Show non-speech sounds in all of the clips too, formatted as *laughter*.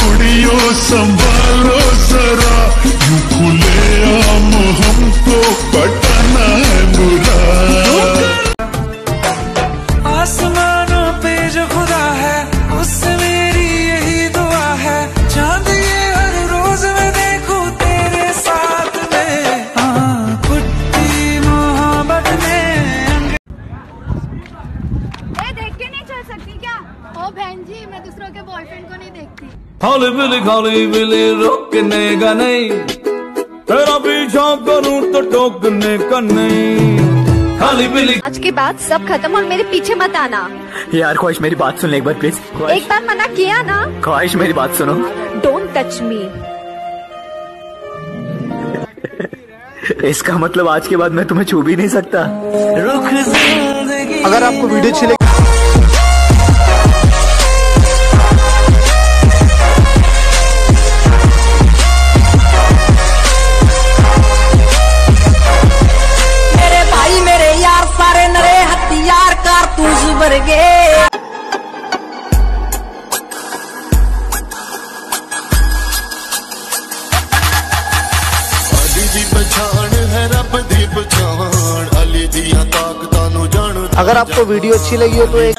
கொடியோசம் boyfriend को नहीं देखती। हौली बिली खाली बिली रोकने का नहीं। तेरा पीछा करूँ तो टोकने का नहीं। खाली बिली आज के बाद सब खत्म और मेरे पीछे मत आना। यार ख्वाहिश मेरी बात सुन ले एक बार प्लीज़ एक बार मना किया ना। ख्वाहिश मेरी बात सुनो। डोंट टच मी इसका मतलब आज के बाद मैं तुम्हें छू भी नहीं सकता। रुख अगर आपको वीडियो अच्छी अगर आपको वीडियो अच्छी लगी हो तो एक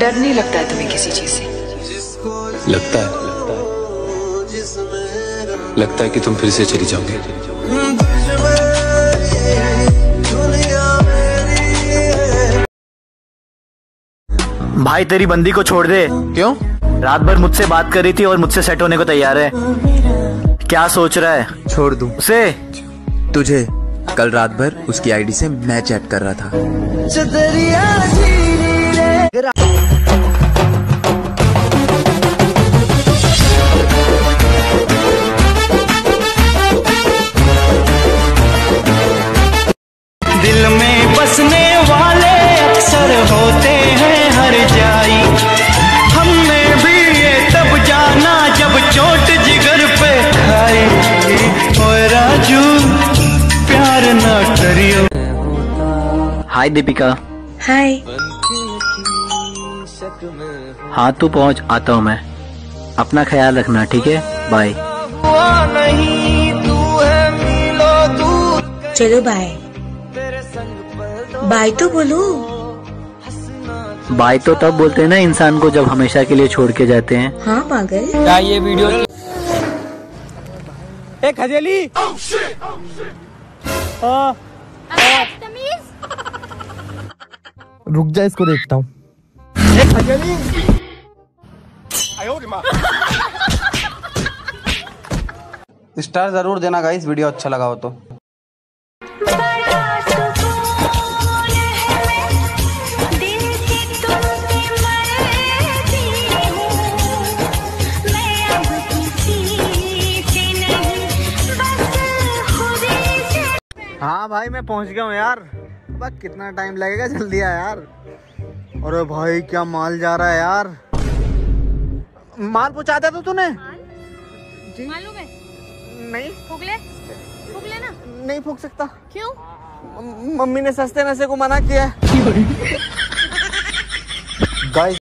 डर नहीं लगता है तुम्हें किसी चीज़ से। लगता है लगता है। कि तुम फिर से चली जाओगे। भाई तेरी बंदी को छोड़ दे। क्यों? रात भर मुझसे बात कर रही थी और मुझसे सेट होने को तैयार है। क्या सोच रहा है? छोड़ दूँ। उसे। तुझे कल रात भर उसकी आईडी से मैं चैट कर रहा था। में बसने वाले अक्सर होते हैं हर जाई। हमने भी ये तब जाना जब चोट जिगर पे खाई ओए राजू प्यार ना करियो। हाय दीपिका। हाय हाँ तू पहुँच आता हूँ मैं। अपना ख्याल रखना ठीक है? बाय नहीं तू है मिलो तू चलो बाय बाय तो बोलो। बाय तो तब बोलते हैं ना इंसान को जब हमेशा के लिए छोड़ के जाते हैं। हाँ पागल। क्या ये वीडियो एक हजेली रुक जा इसको देखता हूँ। स्टार ज़रूर देना गाइस वीडियो अच्छा लगा हो तो। भाई मैं पहुँच गया हूँ यार। बस कितना टाइम लगेगा जल्दी आ यार। अरे भाई क्या माल जा रहा है यार। माल पहुँचा दिया था तूने? जी। मालूम है? नहीं। फूक ले फूक ले ना? नहीं फूक सकता। क्यों? मम्मी ने सस्ते नशे को मना किया है। *laughs* गाइस